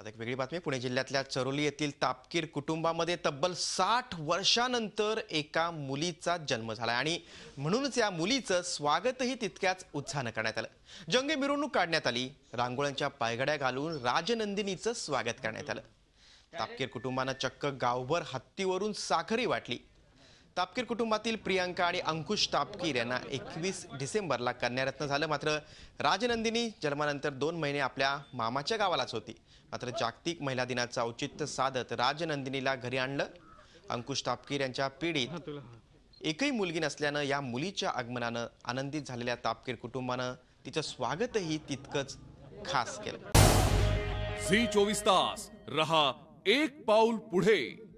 आता एक वेगळी बातमी. पुणे जिल्ह्यातल्या चरोली येथील तापकीर कुटुंबामध्ये तब्बल साठ वर्षानंतर एका मुलीचा जन्म झाला आणि म्हणूनच या मुलीचं स्वागतही तितक्याच उत्साहानं करण्यात आलं. जंगे मिरवणूक काढण्यात आली. रांगोळ्यांच्या पायगड्या घालून राजनंदिनीचं स्वागत करण्यात आलं. तापकीर कुटुंबानं चक्क गावभर हत्तीवरून साखरी वाटली. तापकीर कुटुंबातील प्रियांका आणि अंकुश तापकीर यांना एकवीस डिसेंबरला कन्यारत्न झालं. मात्र राजनंदिनी जन्मानंतर दोन महिने आपल्या मामाच्या गावालाच होती. मात्र जागतिक महिला दिनाचं औचित्य साधत राजनंदिनीला घरी आणलं. अंकुश तापकीर यांच्या पिढीत एकही मुलगी नसल्यानं या मुलीच्या आगमनानं आनंदित झालेल्या तापकीर कुटुंबानं तिचं स्वागतही तितकंच खास केलं. झी चोवीस तास. रहा एक पाऊल पुढे.